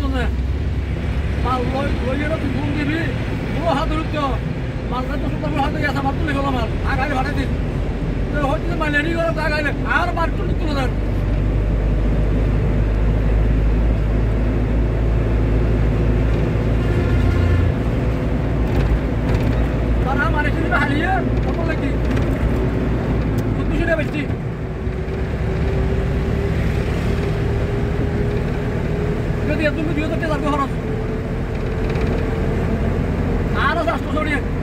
줬네. 말 লইয়েরও phone দিবি, পুরো হাত ধরত মালটা তো সুন্দর হাত ধরে আসা মাত্র গেল মাল। আর গাড়ি ভাড়া দিন হয়তো মাল রেডি করো, তা গাড়ি আর মাত্র তুলে দেন तेहाल खोजी